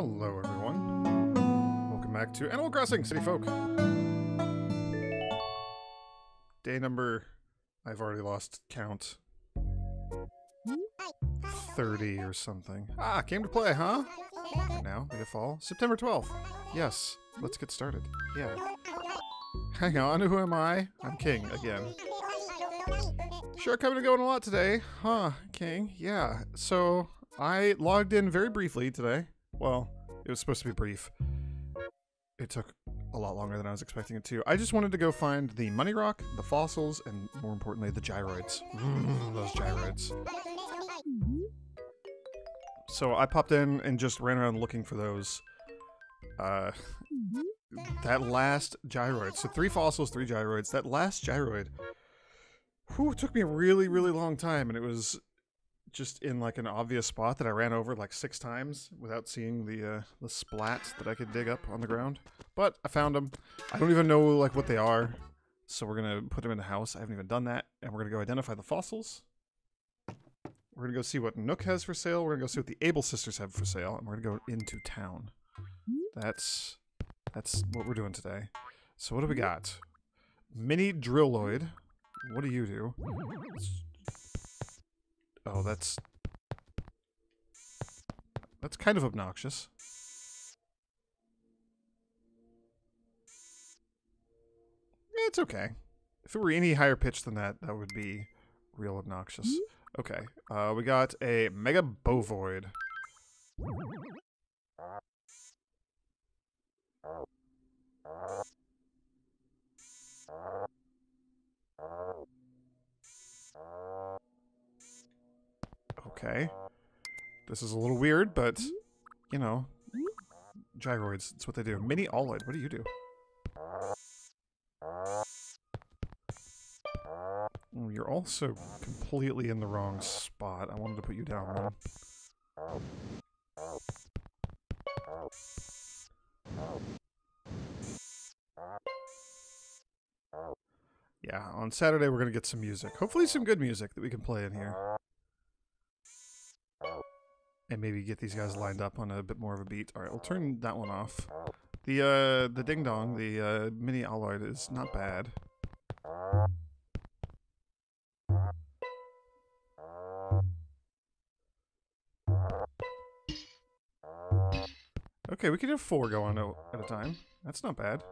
Hello, everyone. Welcome back to Animal Crossing City Folk. Day number, I've already lost count. 30 or something. Ah, came to play, huh? Now, the fall. September 12th. Yes, let's get started. Yeah. Hang on, who am I? I'm King, again. Sure, coming and going a lot today. Huh, King? Yeah. So, I logged in very briefly today. Well, it was supposed to be brief. It took a lot longer than I was expecting it to. I just wanted to go find the money rock, the fossils, and more importantly, the gyroids. Those gyroids. So I popped in and just ran around looking for those. Uh, that last gyroid. So three fossils, three gyroids. That last gyroid. Whew, took me a really, really long time, and it was just in like an obvious spot that I ran over like six times without seeing the uh, the splats that I could dig up on the ground. But I found them. I don't even know like what they are, so we're gonna put them in the house. I haven't even done that, and we're gonna go identify the fossils. We're gonna go see what Nook has for sale. We're gonna go see what the Able sisters have for sale, and we're gonna go into town. That's that's what we're doing today. So what do we got? Mini Drilloid. What do you do? Oh, that's... That's kind of obnoxious. It's okay. If it were any higher pitch than that, that would be real obnoxious. Okay, uh, we got a Mega Bovoid. Okay. This is a little weird, but, you know, gyroids, that's what they do. Mini Oloid, what do you do? Oh, you're also completely in the wrong spot. I wanted to put you down. Yeah, on Saturday we're going to get some music. Hopefully some good music that we can play in here. And maybe get these guys lined up on a bit more of a beat. Alright, we'll turn that one off. The, uh, the Ding Dong, the, uh, Mini Aloid is not bad. Okay, we can have four going at a time. That's not bad.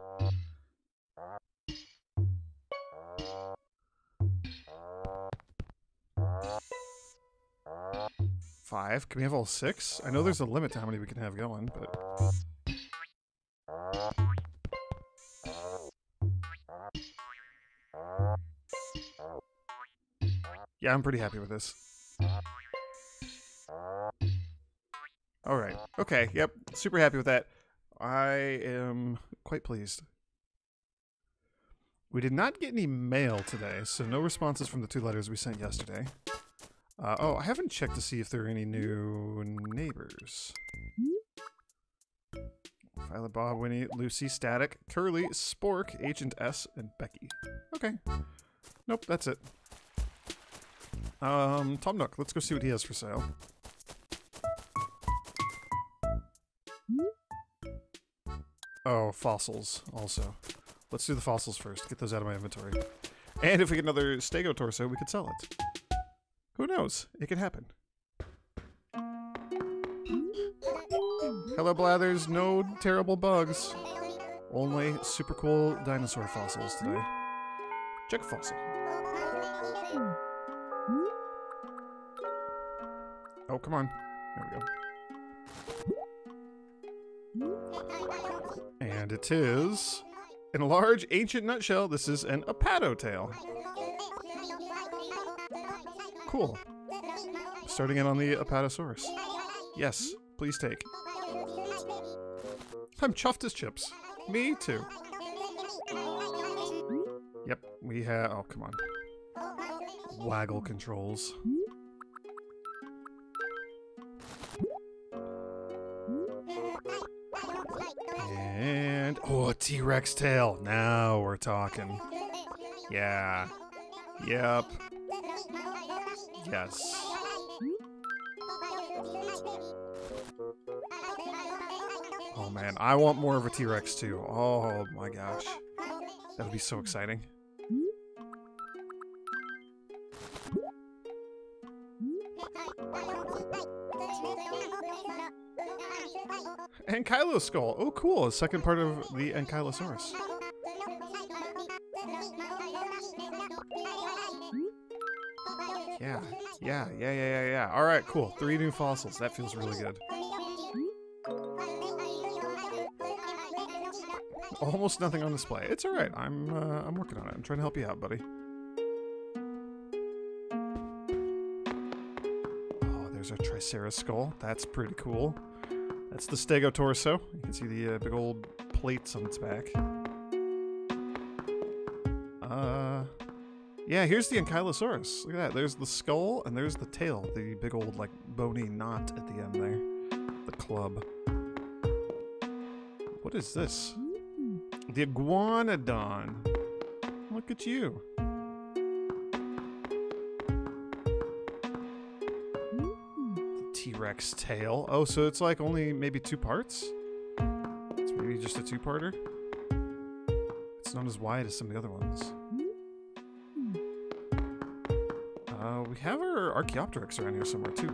Five? Can we have all six? I know there's a limit to how many we can have going, but... Yeah, I'm pretty happy with this. Alright. Okay, yep. Super happy with that. I am quite pleased. We did not get any mail today, so no responses from the two letters we sent yesterday. Uh, oh, I haven't checked to see if there are any new neighbors. Violet, Bob, Winnie, Lucy, Static, Curly, Spork, Agent S, and Becky. Okay. Nope, that's it. Um, Tom Nook, let's go see what he has for sale. Oh, fossils also. Let's do the fossils first. Get those out of my inventory. And if we get another Stego torso, we could sell it. Who knows? It could happen. Hello, Blathers. No terrible bugs. Only super cool dinosaur fossils today. Check fossil. Oh, come on. There we go. And it is, in a large ancient nutshell, this is an Apato tail. Cool. Starting in on the Apatosaurus. Yes, please take. I'm chuffed as chips. Me too. Yep, we have... Oh, come on. Waggle controls. And... Oh, T-Rex tail. Now we're talking. Yeah. Yep. Yes. Oh man, I want more of a T-Rex too. Oh my gosh. That would be so exciting. Ankylo skull. Oh cool, a second part of the Ankylosaurus. Yeah, yeah, yeah, yeah, yeah. All right, cool. Three new fossils. That feels really good. Almost nothing on display. It's all right. I'm uh, I'm working on it. I'm trying to help you out, buddy. Oh, there's a Triceras skull. That's pretty cool. That's the Stegotorso. You can see the uh, big old plates on its back. Yeah, here's the Ankylosaurus. Look at that. There's the skull, and there's the tail. The big old, like, bony knot at the end there. The club. What is this? Hmm. The Iguanodon. Look at you. The T-Rex tail. Oh, so it's like only maybe two parts? It's maybe just a two-parter? It's not as wide as some of the other ones. We have our Archaeopteryx around here somewhere too.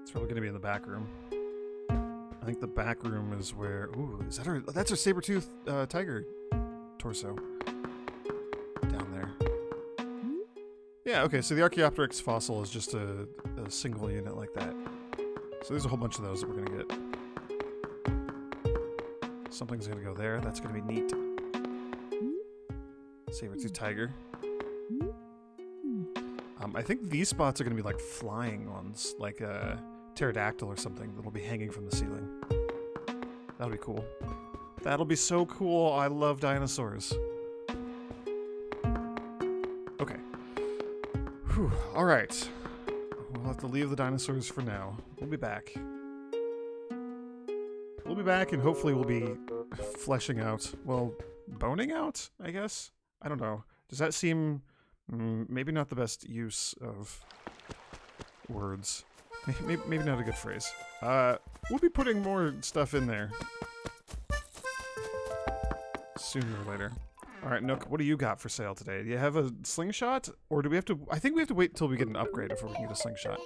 It's probably gonna be in the back room. I think the back room is where. Ooh, is that our? That's our saber-tooth uh, tiger torso. Down there. Yeah. Okay. So the Archaeopteryx fossil is just a, a single unit like that. So there's a whole bunch of those that we're gonna get. Something's gonna go there. That's gonna be neat. Saber-tooth tiger. Um, I think these spots are going to be like flying ones, like a pterodactyl or something that'll be hanging from the ceiling. That'll be cool. That'll be so cool. I love dinosaurs. Okay. Whew. All right. We'll have to leave the dinosaurs for now. We'll be back. We'll be back, and hopefully we'll be fleshing out, well, boning out, I guess? I don't know. Does that seem mm, maybe not the best use of words? Maybe, not a good phrase. Uh, we'll be putting more stuff in there sooner or later. All right, Nook, what do you got for sale today? Do you have a slingshot, or do we have to? I think we have to wait until we get an upgrade before we can get a slingshot.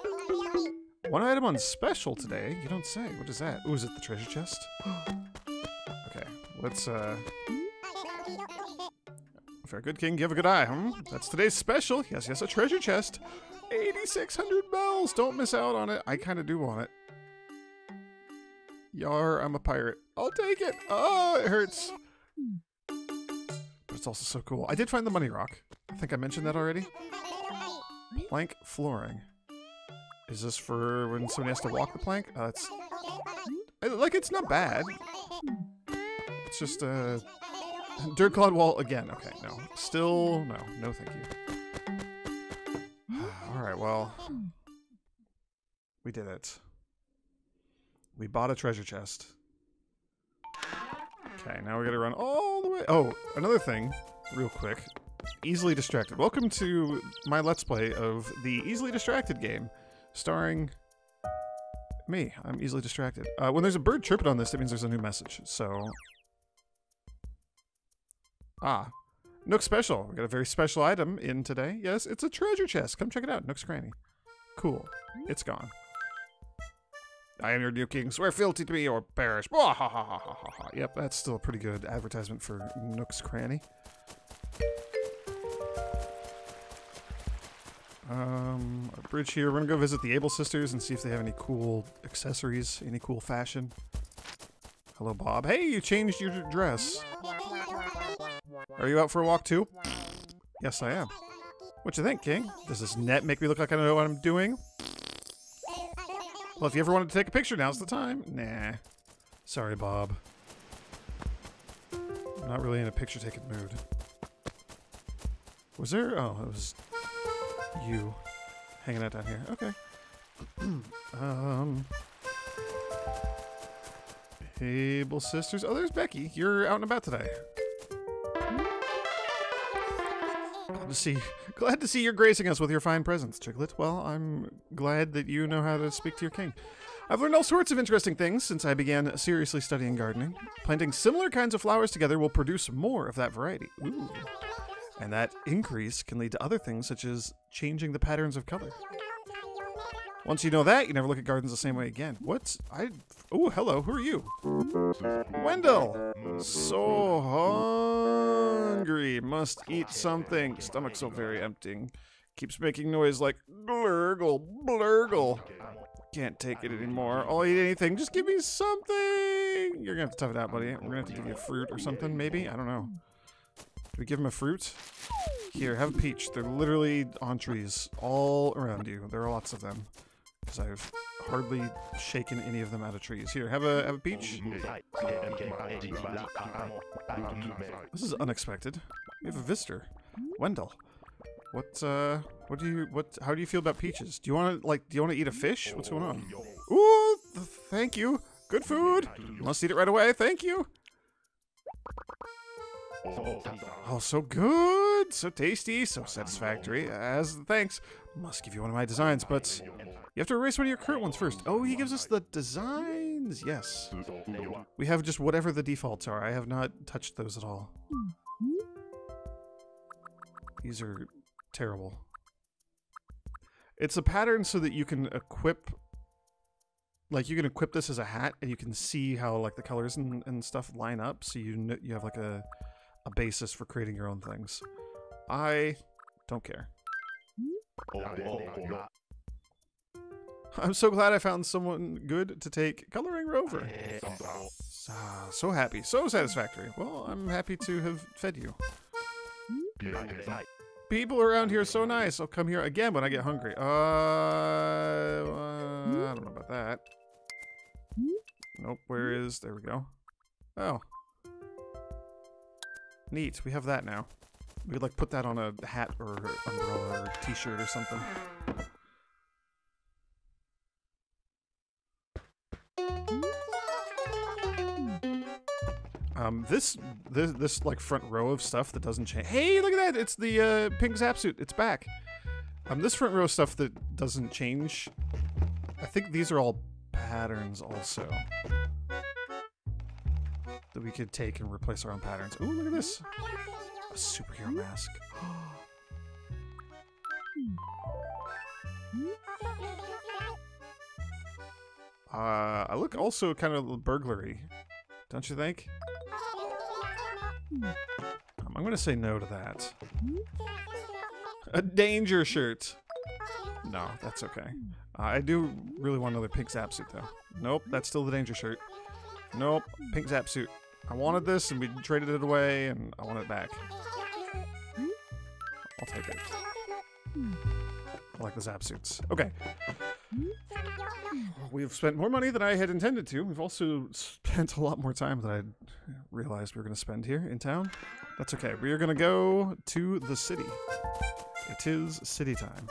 One item on special today. You don't say. What is that? Oh, is it the treasure chest? okay, let's uh. Fair good king, give a good eye, hmm? That's today's special. Yes, yes, a treasure chest. 8,600 bells. Don't miss out on it. I kind of do want it. Yar, I'm a pirate. I'll take it. Oh, it hurts. But it's also so cool. I did find the money rock. I think I mentioned that already. Plank flooring. Is this for when somebody has to walk the plank? Uh, it's like it's not bad. It's just a uh, Dirt clawed wall again. Okay, no. Still, no. No, thank you. Alright, well. We did it. We bought a treasure chest. Okay, now we gotta run all the way. Oh, another thing, real quick. Easily Distracted. Welcome to my Let's Play of the Easily Distracted game, starring me. I'm easily distracted. Uh, when there's a bird chirping on this, it means there's a new message. So Ah, Nook Special. We got a very special item in today. Yes, it's a treasure chest. Come check it out. Nook's Cranny. Cool. It's gone. I am your new king. Swear fealty to me or perish. Ha ha ha ha ha ha. Yep, that's still a pretty good advertisement for Nook's Cranny. Um, bridge here. We're gonna go visit the Able Sisters and see if they have any cool accessories, any cool fashion. Hello, Bob. Hey, you changed your dress. Are you out for a walk too? Yes, I am. What you think, King? Does this net make me look like I know what I'm doing? Well, if you ever wanted to take a picture, now's the time. Nah. Sorry, Bob. I'm not really in a picture-taking mood. Was there? Oh, it was you hanging out down here. Okay. um. Able sisters. Oh, there's Becky. You're out and about today. See, glad to see you're gracing us with your fine presence, chicklet. Well, I'm glad that you know how to speak to your king. I've learned all sorts of interesting things since I began seriously studying gardening. Planting similar kinds of flowers together will produce more of that variety. Ooh. And that increase can lead to other things such as changing the patterns of color. Once you know that, you never look at gardens the same way again. What's I? Oh, hello. Who are you? Wendell. So hungry. Must eat something. Stomach so very empty. Keeps making noise like blurgle, blurgle. Can't take it anymore. I'll eat anything. Just give me something. You're gonna have to tough it out, buddy. We're gonna have to give you fruit or something, maybe. I don't know. Do we give him a fruit? Here, have a peach. They're literally on trees all around you. There are lots of them because I've hardly shaken any of them out of trees. Here, have a have a peach. This is unexpected. We have a visitor, Wendell. What uh, what do you what? How do you feel about peaches? Do you want to like? Do you want to eat a fish? What's going on? Ooh, th thank you. Good food. Must eat it right away. Thank you. Oh, oh, so good, so tasty, so satisfactory. As thanks, must give you one of my designs, but you have to erase one of your current ones first. Oh, he gives us the designs. Yes. We have just whatever the defaults are. I have not touched those at all. These are terrible. It's a pattern so that you can equip like you can equip this as a hat and you can see how like the colors and, and stuff line up so you you have like a a basis for creating your own things. I don't care. I'm so glad I found someone good to take Coloring Rover. Ah, so happy, so satisfactory. Well, I'm happy to have fed you. People around here are so nice. I'll come here again when I get hungry. Uh, uh I don't know about that. Nope, where is... There we go. Oh. Neat, we have that now. We could, like, put that on a hat or umbrella or t-shirt or something. Um, this, this, this, like, front row of stuff that doesn't change. Hey, look at that! It's the, uh, pink zap suit. It's back. Um, this front row stuff that doesn't change. I think these are all patterns also. That we could take and replace our own patterns. Ooh, look at this! A superhero mask. uh, I look also kind of burglary. Don't you think? Um, I'm gonna say no to that. A danger shirt. No, that's okay. Uh, I do really want another pink zap suit, though. Nope, that's still the danger shirt. Nope, pink zap suit. I wanted this, and we traded it away, and I want it back. I'll take it. I like the zap suits. Okay. We've spent more money than I had intended to. We've also spent a lot more time than I realized we were going to spend here in town. That's okay. We are going to go to the city. It is city time.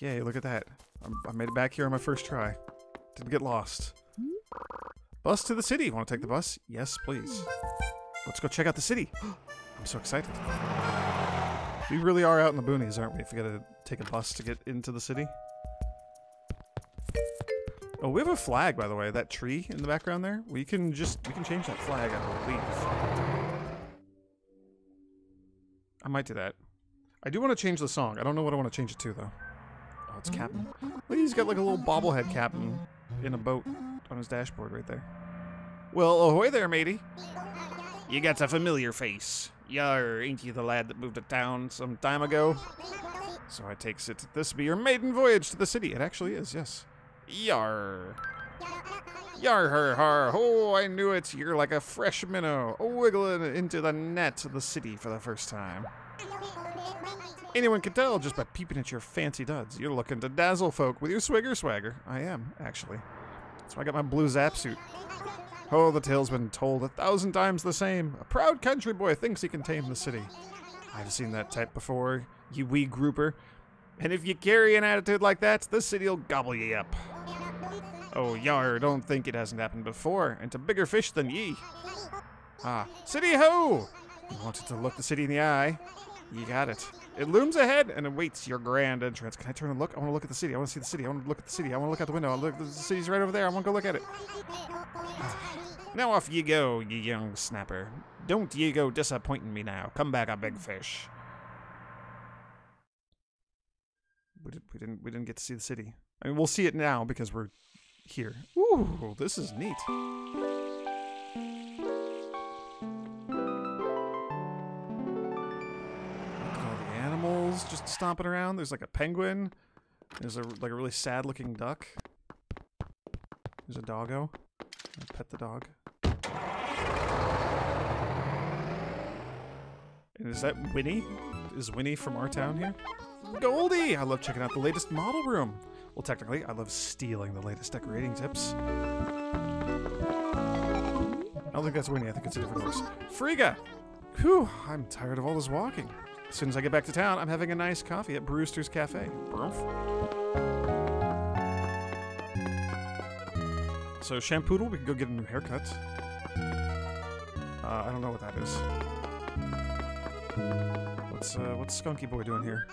Yay, look at that. I'm, i made it back here on my first try. Didn't get lost. Bus to the city. Want to take the bus? Yes, please. Let's go check out the city. I'm so excited. We really are out in the boonies, aren't we? If we gotta take a bus to get into the city. Oh, we have a flag, by the way. That tree in the background there. We can just, we can change that flag, I believe. I might do that. I do want to change the song. I don't know what I want to change it to, though. Oh, it's Captain. Look, he's got like a little bobblehead Captain in a boat on his dashboard right there. Well, oh, ahoy there, matey. You got a familiar face. Yar, ain't you the lad that moved to town some time ago? So I takes it this be your maiden voyage to the city. It actually is, yes. Yar. Yar her har. Oh, I knew it. You're like a fresh minnow, wiggling into the net of the city for the first time. Anyone can tell just by peeping at your fancy duds. You're looking to dazzle folk with your swigger swagger. I am, actually. That's why I got my blue zap suit. Oh, the tale's been told a thousand times the same. A proud country boy thinks he can tame the city. I've seen that type before, you wee grouper. And if you carry an attitude like that, the city'll gobble ye up. Oh, yar, don't think it hasn't happened before, and to bigger fish than ye. Ah, city ho! You wanted to look the city in the eye. You got it. It looms ahead and awaits your grand entrance. Can I turn and look? I want to look at the city. I want to see the city. I want to look at the city. I want to look out the window. I Look, the city's right over there. I want to go look at it. now off you go, you young snapper. Don't ye go disappointing me now. Come back a big fish. We, did, we didn't. We didn't get to see the city. I mean, we'll see it now because we're here. Ooh, this is neat. Stomping around. There's like a penguin. There's a like a really sad looking duck. There's a doggo. I pet the dog. And is that Winnie? Is Winnie from our town here? Goldie! I love checking out the latest model room. Well, technically, I love stealing the latest decorating tips. I don't think that's Winnie. I think it's a different horse. Friga! Whew, I'm tired of all this walking. As soon as I get back to town, I'm having a nice coffee at Brewster's Cafe. So, Shampoodle, we can go get a new haircut. Uh, I don't know what that is. What's, uh, what's Skunky Boy doing here?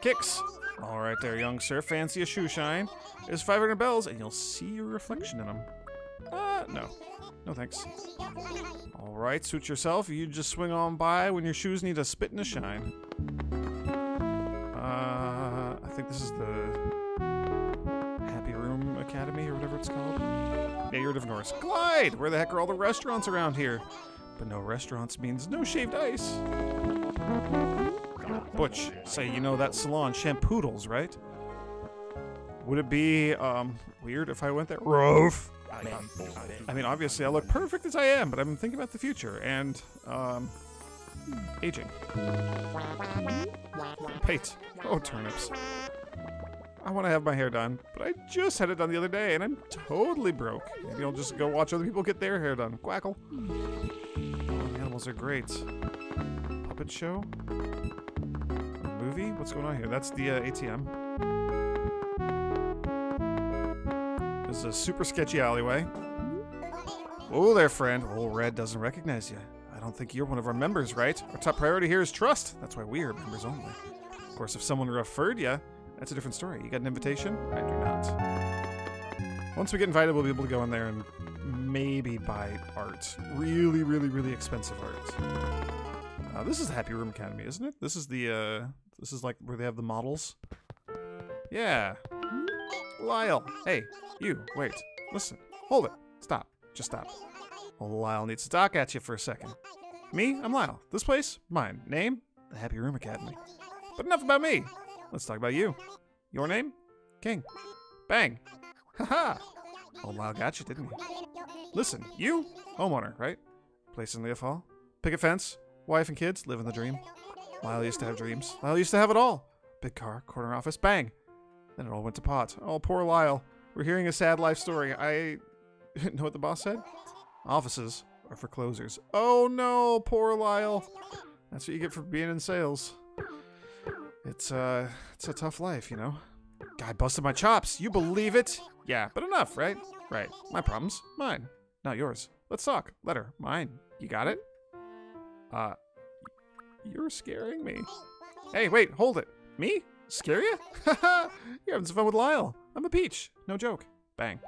Kicks! All right there, young sir. Fancy a shoe shine. There's 500 bells, and you'll see your reflection in them. Uh, no. No thanks. All right, suit yourself. You just swing on by when your shoes need a spit and a shine. Uh, I think this is the Happy Room Academy or whatever it's called. Yeah, you're a different. Glide! Where the heck are all the restaurants around here? But no restaurants means no shaved ice. Butch, say you know that salon, Shampoodles, right? Would it be um weird if I went there? Roof. I mean, obviously, I look perfect as I am, but I'm thinking about the future and um aging. Wait. Oh, turnips. I want to have my hair done, but I just had it done the other day, and I'm totally broke. Maybe I'll just go watch other people get their hair done. Quackle. Oh, animals are great. Puppet show? Movie? What's going on here? That's the uh, ATM. This is a super sketchy alleyway. Oh there, friend. Old Redd doesn't recognize you. I don't think you're one of our members, right? Our top priority here is trust. That's why we are members only. Of course, if someone referred you, that's a different story. You got an invitation? I do not. Once we get invited, we'll be able to go in there and maybe buy art. Really, really, really expensive art. Uh, this is the Happy Room Academy, isn't it? This is the, uh, this is like where they have the models. Yeah. Lyle. Hey, you. Wait. Listen. Hold it. Stop. Just stop. Well, Lyle needs to talk at you for a second. Me? I'm Lyle. This place? Mine. Name? The Happy Room Academy. But enough about me. Let's talk about you. Your name? King. Bang. Haha. Old Lyle got you, didn't he? Listen, you? Homeowner, right? Place in Leaf Hall. Picket fence. Wife and kids. Living the dream. Lyle used to have dreams. Lyle used to have it all. Big car. Corner office. Bang. Then it all went to pot. Oh, poor Lyle. We're hearing a sad life story. I know what the boss said? Offices are for closers. Oh no, poor Lyle. That's what you get for being in sales. It's uh it's a tough life, you know. Guy busted my chops. You believe it? Yeah, but enough, right? Right. My problems. Mine. Not yours. Let's talk. Letter. Mine. You got it? Uh you're scaring me. Hey, wait, hold it. Me? Scare you? You're having some fun with Lyle. I'm a peach. No joke. Bang.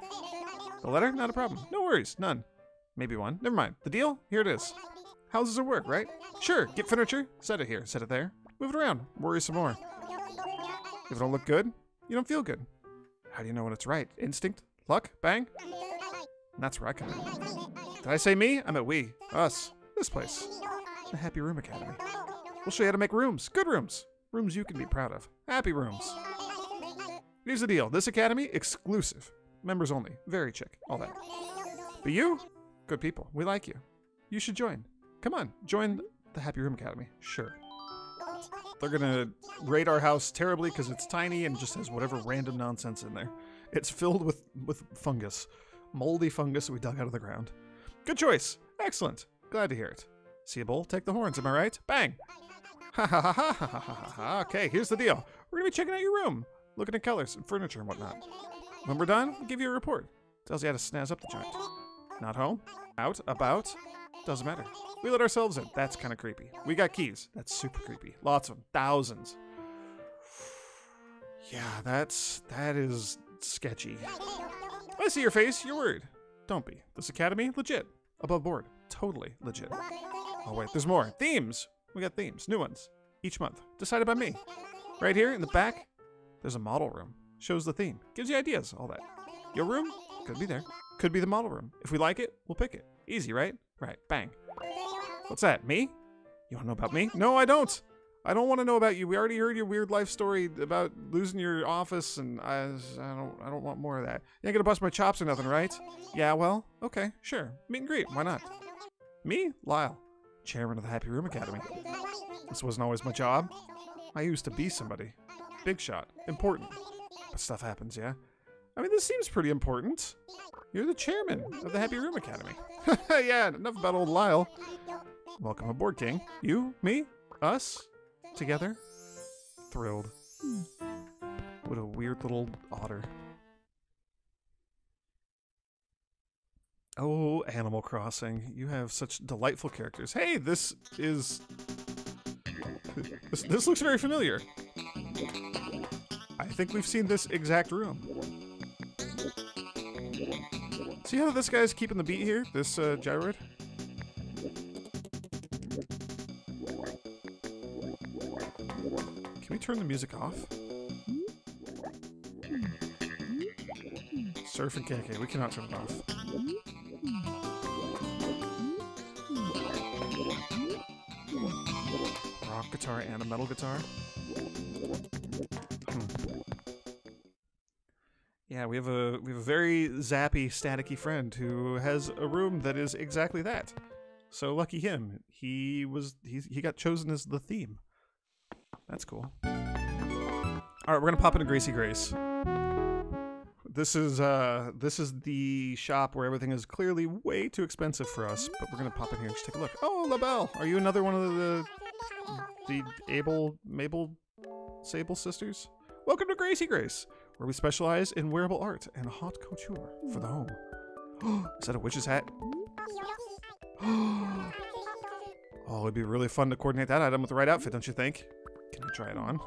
The letter? Not a problem. No worries. None. Maybe one. Never mind. The deal? Here it is. Houses will work, right? Sure. Get furniture. Set it here. Set it there. Move it around. Worry some more. If it don't look good, you don't feel good. How do you know when it's right? Instinct? Luck? Bang? And that's where I come in. Did I say me? I meant we. Us. This place. The Happy Room Academy. We'll show you how to make rooms. Good rooms. Rooms you can be proud of. Happy rooms. Here's the deal. This academy, exclusive. Members only. Very chic. All that. But you? Good people. We like you. You should join. Come on. Join the Happy Room Academy. Sure. They're gonna raid our house terribly because it's tiny and just has whatever random nonsense in there. It's filled with, with fungus. Moldy fungus we dug out of the ground. Good choice. Excellent. Glad to hear it. See a bull? Take the horns, am I right? Bang! Ha ha ha ha ha ha ha. Okay, here's the deal. We're gonna be checking out your room, looking at colors and furniture and whatnot. When we're done, we'll give you a report. Tells you how to snazz up the joint. Not home? Out? About? Doesn't matter. We let ourselves in. That's kind of creepy. We got keys. That's super creepy. Lots of them. Thousands. Yeah, that's that is sketchy. I see your face. You're worried. Don't be. This academy, legit. Above board. Totally legit. Oh wait, there's more. Themes. We got themes. New ones. Each month. Decided by me. Right here in the back, there's a model room. Shows the theme. Gives you ideas. All that. Your room? Could be there. Could be the model room. If we like it, we'll pick it. Easy, right? Right. Bang. What's that? Me? You want to know about me? No, I don't. I don't want to know about you. We already heard your weird life story about losing your office, and I, I don't, I don't want more of that. You ain't gonna bust my chops or nothing, right? Yeah, well, okay, sure. Meet and greet. Why not? Me, Lyle, chairman of the Happy Room Academy. This wasn't always my job. I used to be somebody. Big shot. Important. But stuff happens, yeah? I mean, this seems pretty important. You're the chairman of the Happy Room Academy. yeah, enough about old Lyle. Welcome aboard, King. You, me, us, together. Thrilled. Hmm. What a weird little otter. Oh, Animal Crossing. You have such delightful characters. Hey, this is... This, this looks very familiar. I think we've seen this exact room. See how this guy's keeping the beat here? This uh, gyroid? Can we turn the music off? Surfin' KK, we cannot turn it off. Guitar and a metal guitar. Hmm. Yeah, we have a we have a very zappy, staticky friend who has a room that is exactly that. So lucky him. He was he he got chosen as the theme. That's cool. All right, we're gonna pop into Gracie Grace. This is uh this is the shop where everything is clearly way too expensive for us, but we're gonna pop in here and just take a look. Oh, LaBelle, are you another one of the the Able Mabel Sable sisters? Welcome to Gracie Grace, where we specialize in wearable art and haute couture for the home. is that a witch's hat? oh, it'd be really fun to coordinate that item with the right outfit, don't you think? Can I try it on?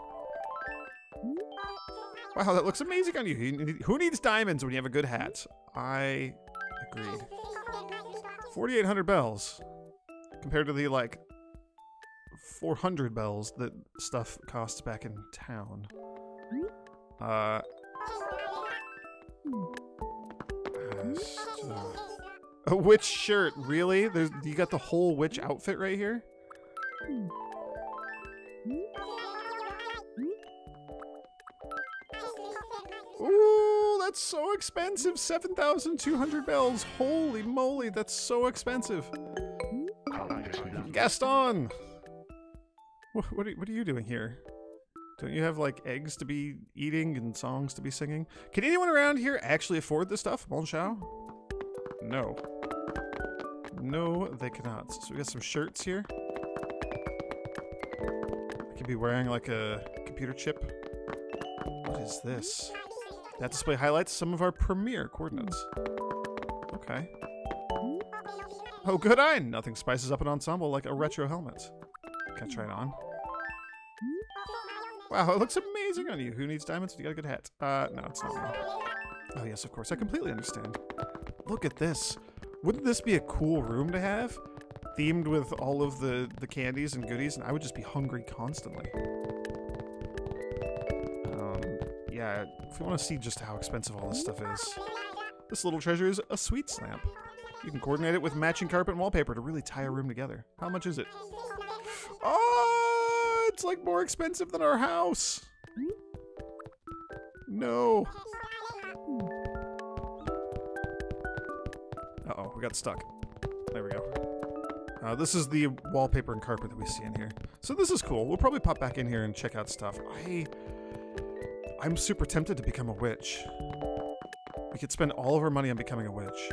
Wow, that looks amazing on you. Who needs diamonds when you have a good hat? I agreed. 4,800 bells. Compared to the, like, 400 bells that stuff costs back in town. Uh... A witch shirt, really? There's, you got the whole witch outfit right here? Ooh, that's so expensive. 7,200 bells. Holy moly, that's so expensive. Gaston! What, are, what are you doing here? Don't you have, like, eggs to be eating and songs to be singing? Can anyone around here actually afford this stuff? Bon? No. No, they cannot. So we got some shirts here. I could be wearing, like, a computer chip. What is this? That display highlights some of our premier coordinates. Okay. Oh, good eye! Nothing spices up an ensemble like a retro helmet. Can I try it on? Wow, it looks amazing on you. Who needs diamonds? You got a good hat. Uh, no, it's not. Oh, yes, of course. I completely understand. Look at this. Wouldn't this be a cool room to have? Themed with all of the, the candies and goodies, and I would just be hungry constantly. Um, yeah, if you want to see just how expensive all this stuff is, this little treasure is a sweet lamp. You can coordinate it with matching carpet and wallpaper to really tie a room together. How much is it? It's like more expensive than our house. No. Uh-oh, we got stuck. There we go. Uh, this is the wallpaper and carpet that we see in here. So this is cool. We'll probably pop back in here and check out stuff. I... I'm super tempted to become a witch. We could spend all of our money on becoming a witch.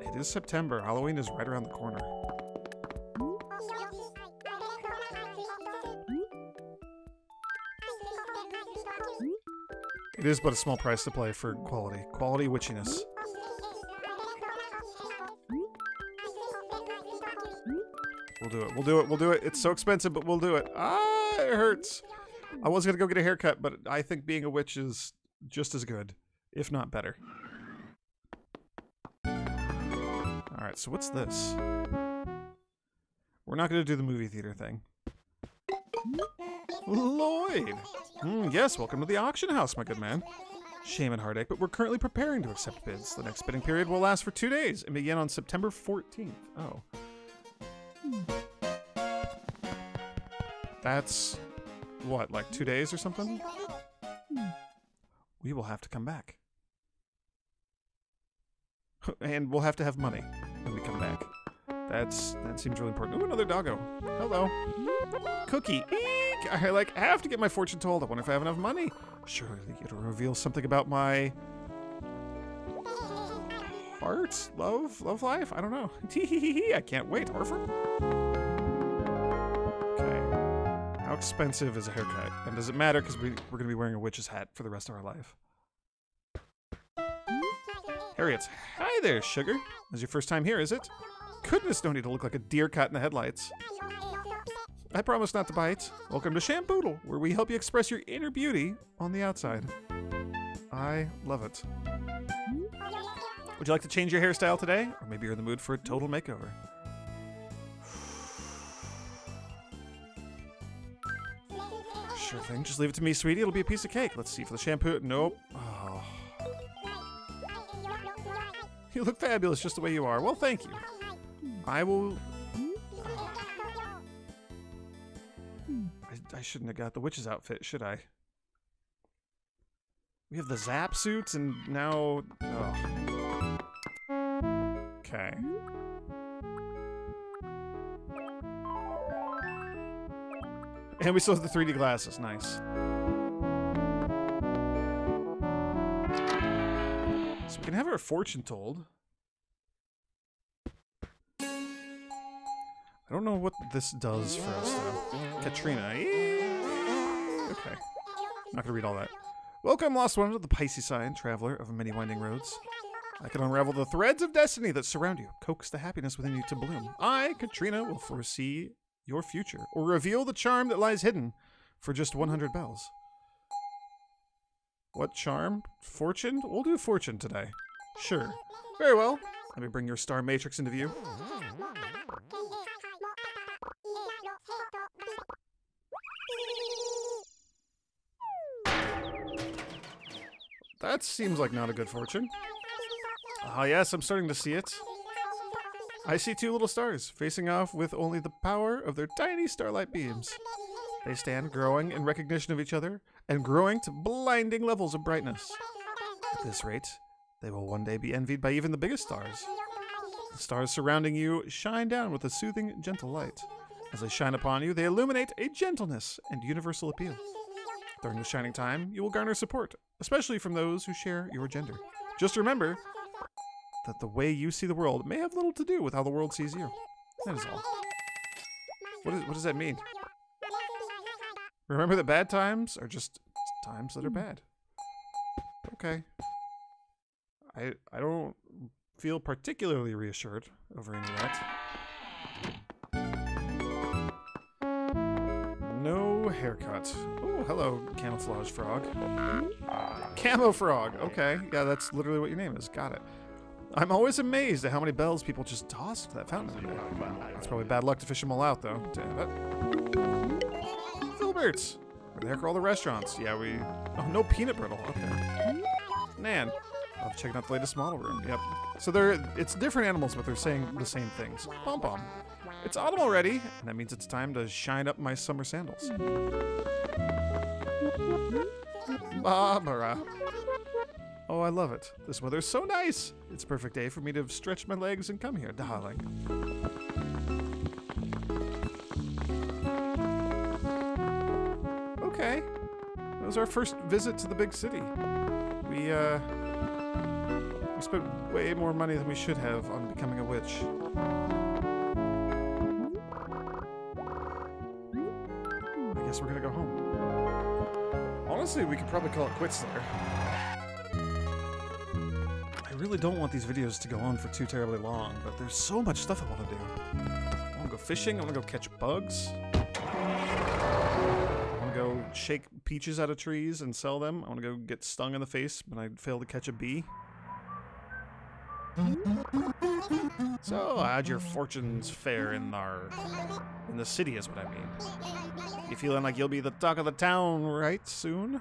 It is September. Halloween is right around the corner. It is but a small price to play for quality. Quality witchiness. We'll do it. We'll do it. We'll do it. It's so expensive, but we'll do it. Ah, it hurts. I was gonna go get a haircut, but I think being a witch is just as good, if not better. All right. So what's this? We're not gonna do the movie theater thing. Lloyd! Mm, yes, welcome to the auction house, my good man. Shame and heartache, but we're currently preparing to accept bids. The next bidding period will last for two days and begin on September 14th. Oh. That's what, like two days or something? We will have to come back. And we'll have to have money when we come back. That's that seems really important. Ooh, another doggo. Hello. Cookie. I like I have to get my fortune told. I wonder if I have enough money. Surely it'll reveal something about my heart, love, love life. I don't know. I can't wait. Orphan. Okay. How expensive is a haircut? And does it matter because we, we're going to be wearing a witch's hat for the rest of our life? Harriet. Hi there, sugar. Is your first time here, is it? Goodness, no need to look like a deer caught in the headlights. I promise not to bite. Welcome to Shampoodle, where we help you express your inner beauty on the outside. I love it. Would you like to change your hairstyle today? Or maybe you're in the mood for a total makeover. Sure thing. Just leave it to me, sweetie. It'll be a piece of cake. Let's see for the shampoo. Nope. Oh. You look fabulous just the way you are. Well, thank you. I will. I, shouldn't have got the witch's outfit, should I? We have the zap suits and now. Oh. Okay. And we still have the 3D glasses. Nice. So we can have our fortune told. I don't know what this does for us, though. Katrina. Eh? Okay. Not gonna read all that. Welcome, lost one, to the Pisces sign, traveler of many winding roads. I can unravel the threads of destiny that surround you, coax the happiness within you to bloom. I, Katrina, will foresee your future, or reveal the charm that lies hidden for just 100 bells. What charm? Fortune? We'll do fortune today. Sure. Very well. Let me bring your star matrix into view. That seems like not a good fortune. Ah, yes, I'm starting to see it. I see two little stars, facing off with only the power of their tiny starlight beams. They stand growing in recognition of each other, and growing to blinding levels of brightness. At this rate, they will one day be envied by even the biggest stars. The stars surrounding you shine down with a soothing, gentle light. As they shine upon you, they illuminate a gentleness and universal appeal. During this shining time, you will garner support, especially from those who share your gender. Just remember that the way you see the world may have little to do with how the world sees you. That is all. What, is, what does that mean? Remember that bad times are just times that are bad. Okay. I I don't feel particularly reassured over any of that. Haircut. Oh, hello, camouflage frog. Camo frog. Okay, yeah, that's literally what your name is. Got it. I'm always amazed at how many bells people just toss to that fountain. That's probably bad luck to fish them all out, though. Damn it. Filberts. Where the heck are all the restaurants? Yeah, we... Oh, no peanut brittle. Okay. Man, I'm checking out the latest model room. Yep. So they're... It's different animals, but they're saying the same things. Pom pom. It's autumn already, and that means it's time to shine up my summer sandals. Barbara. Oh, I love it. This weather's so nice. It's a perfect day for me to stretch my legs and come here, darling. Okay. That was our first visit to the big city. We, uh... We spent way more money than we should have on becoming a witch. Honestly, we could probably call it quits there. I really don't want these videos to go on for too terribly long, but there's so much stuff I want to do. I want to go fishing, I want to go catch bugs. I want to go shake peaches out of trees and sell them. I want to go get stung in the face when I fail to catch a bee. So, how'd your fortunes fare in our... in the city is what I mean. You feeling like you'll be the talk of the town right soon?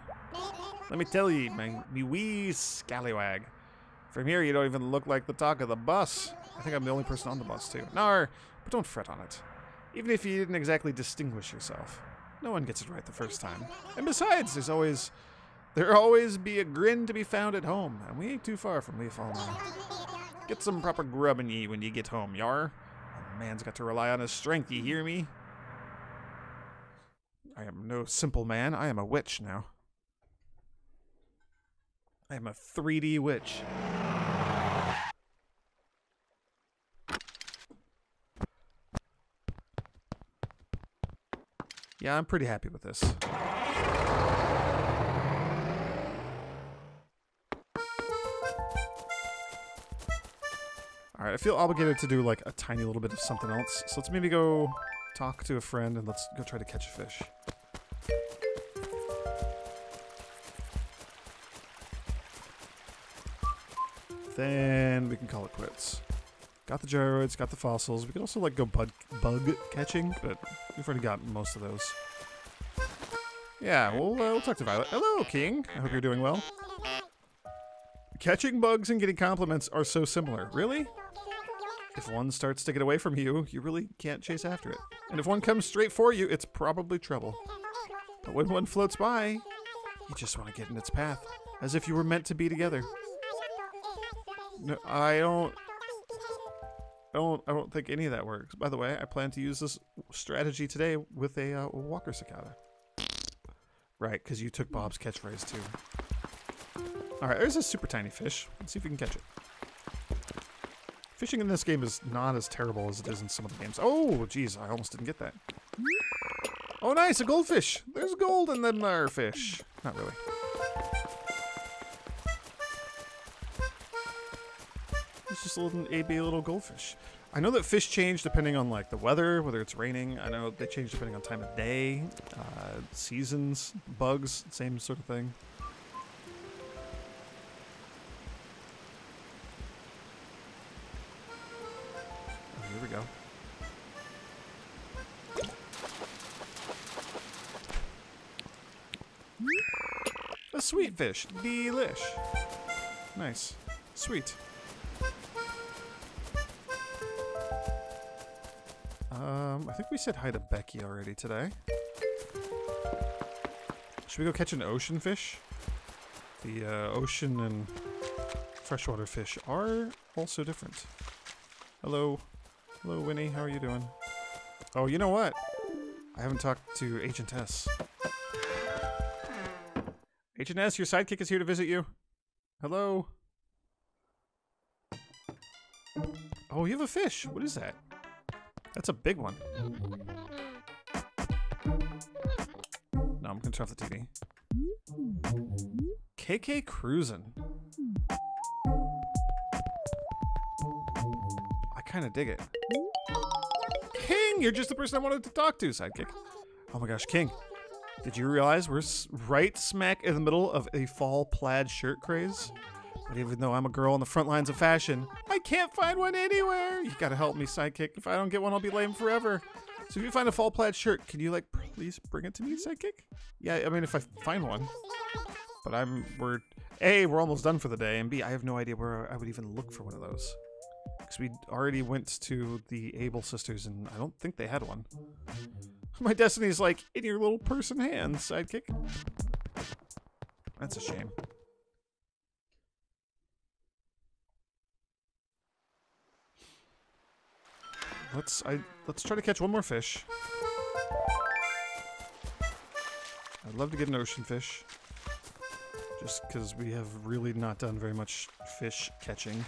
Let me tell you, my, wee scallywag. From here, you don't even look like the talk of the bus. I think I'm the only person on the bus, too. Nar, but don't fret on it. Even if you didn't exactly distinguish yourself. No one gets it right the first time. And besides, there's always... There'll always be a grin to be found at home, and we ain't too far from Leaf. Get some proper grub in ye when you get home, yar. Man's got to rely on his strength, you hear me? I am no simple man, I am a witch now. I am a 3D witch. Yeah, I'm pretty happy with this. Alright, I feel obligated to do like a tiny little bit of something else. So let's maybe go talk to a friend and let's go try to catch a fish. Then we can call it quits. Got the gyroids, got the fossils. We could also like go bug, bug catching, but we've already got most of those. Yeah, we'll, uh, we'll talk to Violet. Hello, King. I hope you're doing well. Catching bugs and getting compliments are so similar. Really? If one starts to get away from you, you really can't chase after it. And if one comes straight for you, it's probably trouble. But when one floats by, you just want to get in its path, as if you were meant to be together. No, I don't... I don't, I don't think any of that works. By the way, I plan to use this strategy today with a uh, walker cicada. Right, because you took Bob's catchphrase too. Alright, there's a super tiny fish. Let's see if we can catch it. Fishing in this game is not as terrible as it is in some of the games. Oh, jeez, I almost didn't get that. Oh, nice, a goldfish. There's gold in them there fish. Not really. It's just a little AB little goldfish. I know that fish change depending on like the weather, whether it's raining. I know they change depending on time of day, uh, seasons, bugs, same sort of thing. Fish. Delish. Nice. Sweet. Um, I think we said hi to Becky already today. Should we go catch an ocean fish? The uh, ocean and freshwater fish are also different. Hello. Hello, Winnie. How are you doing? Oh, you know what? I haven't talked to Agent S. Agent S, your sidekick is here to visit you. Hello. Oh, you have a fish. What is that? That's a big one. No, I'm gonna turn off the TV. KK Cruisin'. I kind of dig it. King, you're just the person I wanted to talk to, sidekick. Oh my gosh, King. Did you realize we're right smack in the middle of a fall plaid shirt craze? But even though I'm a girl on the front lines of fashion, I can't find one anywhere. You gotta help me, sidekick. If I don't get one, I'll be lame forever. So if you find a fall plaid shirt, can you like please bring it to me, sidekick? Yeah, I mean if I find one. But I'm we're A, we're almost done for the day, and B, I have no idea where I would even look for one of those. Because we already went to the Able sisters and I don't think they had one. My destiny's like in your little person hands, sidekick. That's a shame. Let's I let's try to catch one more fish. I'd love to get an ocean fish. Just because we have really not done very much fish catching.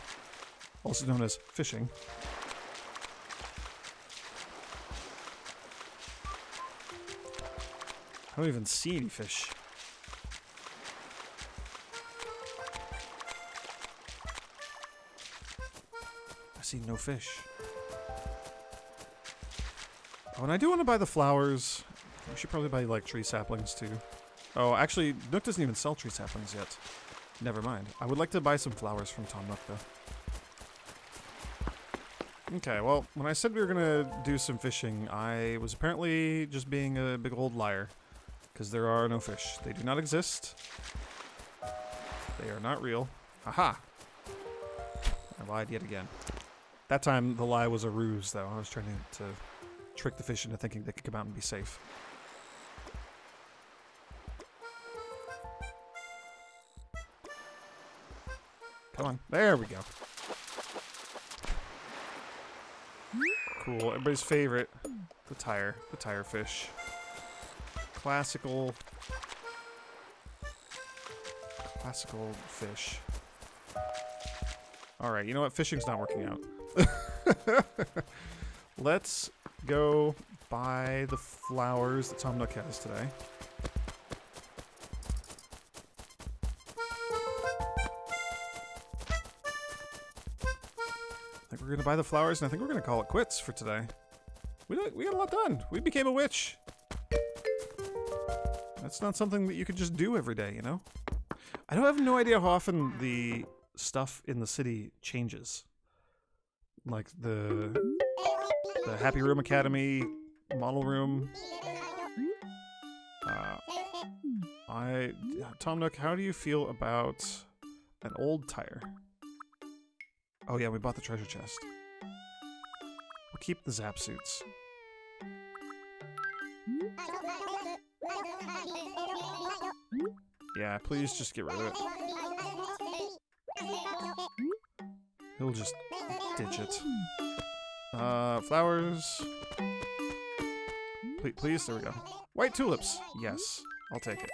Also known as fishing. I don't even see any fish. I see no fish. Oh, and I do want to buy the flowers. We should probably buy, like, tree saplings, too. Oh, actually, Nook doesn't even sell tree saplings yet. Never mind. I would like to buy some flowers from Tom Nook, though. Okay, well, when I said we were gonna do some fishing, I was apparently just being a big old liar. Because there are no fish. They do not exist. They are not real. Aha! I lied yet again. That time, the lie was a ruse, though. I was trying to, to trick the fish into thinking they could come out and be safe. Come on. There we go. Cool. Everybody's favorite. The tire. The tire fish. Classical. Classical fish. Alright, you know what? Fishing's not working out. Let's go buy the flowers that Tom Nook has today. I think we're gonna buy the flowers, and I think we're gonna call it quits for today. We we got a lot done. We became a witch. That's not something that you could just do every day, you know? I don't have no idea how often the stuff in the city changes. Like the the Happy Room Academy model room. Uh, I Tom Nook, how do you feel about an old tire? Oh yeah, we bought the treasure chest. We'll keep the zap suits. Yeah, please just get rid of it. He'll just ditch it. Uh, flowers. Please, please, there we go. White tulips. Yes, I'll take it.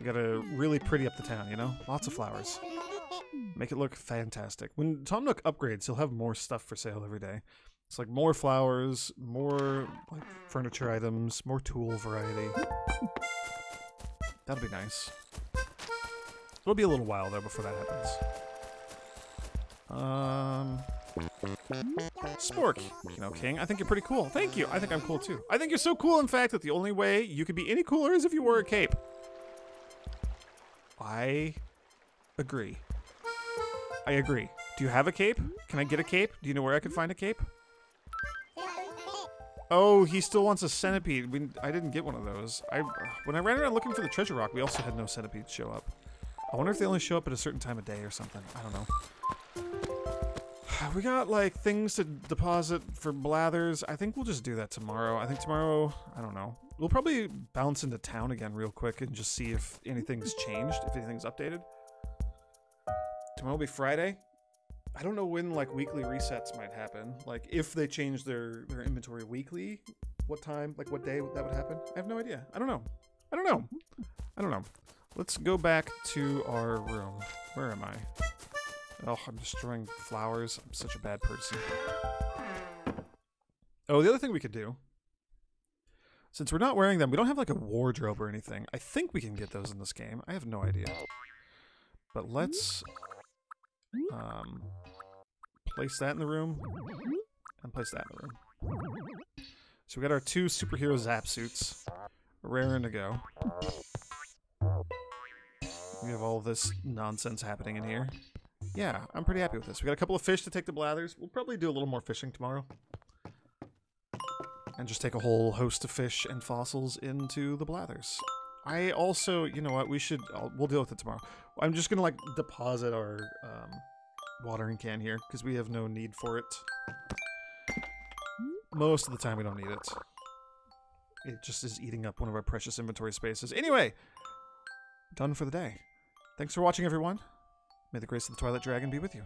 We gotta really pretty up the town, you know? Lots of flowers. Make it look fantastic. When Tom Nook upgrades, he'll have more stuff for sale every day. It's like more flowers, more like furniture items, more tool variety. That'll be nice. It'll be a little while though before that happens. Um, Spork, you know, King. I think you're pretty cool. Thank you. I think I'm cool too. I think you're so cool, in fact, that the only way you could be any cooler is if you wore a cape. I agree. I agree. Do you have a cape? Can I get a cape? Do you know where I could find a cape? Oh, he still wants a centipede. We, I didn't get one of those. I When I ran around looking for the treasure rock, we also had no centipedes show up. I wonder if they only show up at a certain time of day or something. I don't know. We got, like, things to deposit for Blathers. I think we'll just do that tomorrow. I think tomorrow, I don't know. We'll probably bounce into town again real quick and just see if anything's changed, if anything's updated. Tomorrow will be Friday. I don't know when like weekly resets might happen. Like if they change their their inventory weekly, what time, like what day that would happen? I have no idea. I don't know. I don't know. I don't know. Let's go back to our room. Where am I? Oh, I'm destroying flowers. I'm such a bad person. Oh, the other thing we could do, since we're not wearing them, we don't have like a wardrobe or anything. I think we can get those in this game. I have no idea. But let's um, place that in the room and place that in the room. So we got our two superhero zap suits, raring to go. We have all this nonsense happening in here. Yeah, I'm pretty happy with this. We got a couple of fish to take to Blathers. We'll probably do a little more fishing tomorrow. And just take a whole host of fish and fossils into the Blathers. I also, you know what, we should, I'll, we'll deal with it tomorrow. I'm just gonna like deposit our um, watering can here because we have no need for it. Most of the time we don't need it. It just is eating up one of our precious inventory spaces. Anyway, done for the day. Thanks for watching, everyone. May the grace of the Twilight Dragon be with you.